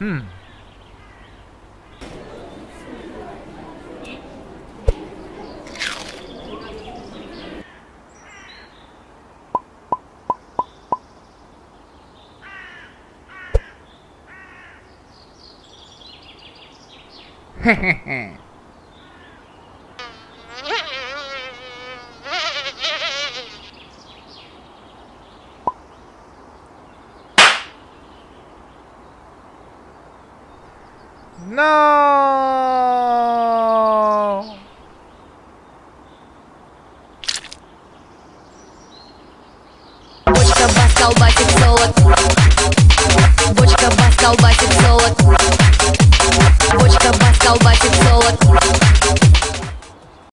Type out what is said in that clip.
Hmm. Hehehe No! Бочка бас колбасит солод Бочка бас колбасит солод Бочка бас колбасит солод